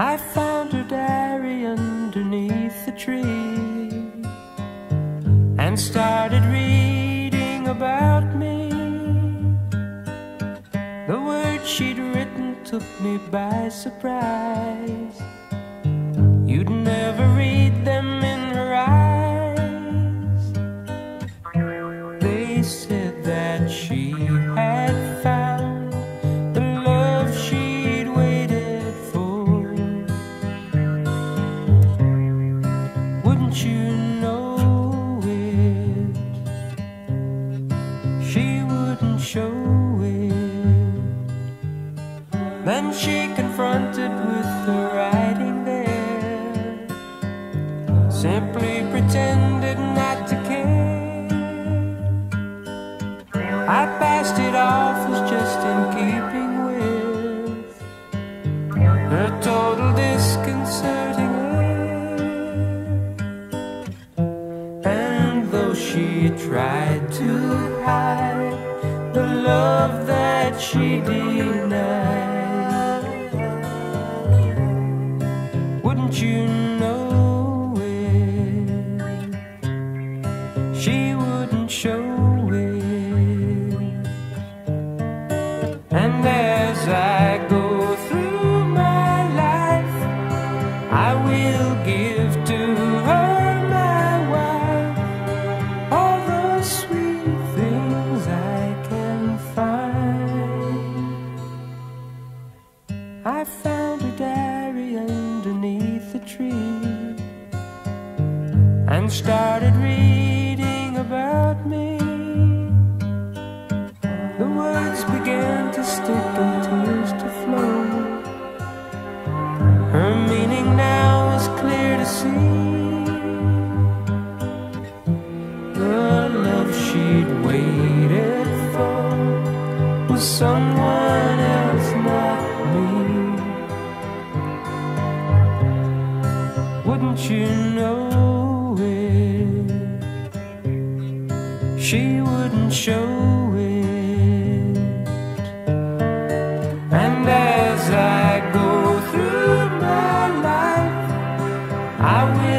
I found her diary underneath the tree and started reading about me. The words she'd written took me by surprise. You'd never read. Then she confronted with the writing there. Simply pretended not to care. I passed it off as just in keeping with her total disconcerting air. And though she tried to hide the love that she denied, wouldn't you know tree and started reading about me. The words began to stick and tears to flow. Her meaning now is clear to see. The love she'd waited for was someone else, Wouldn't you know it? She wouldn't show it. And as I go through my life, I will.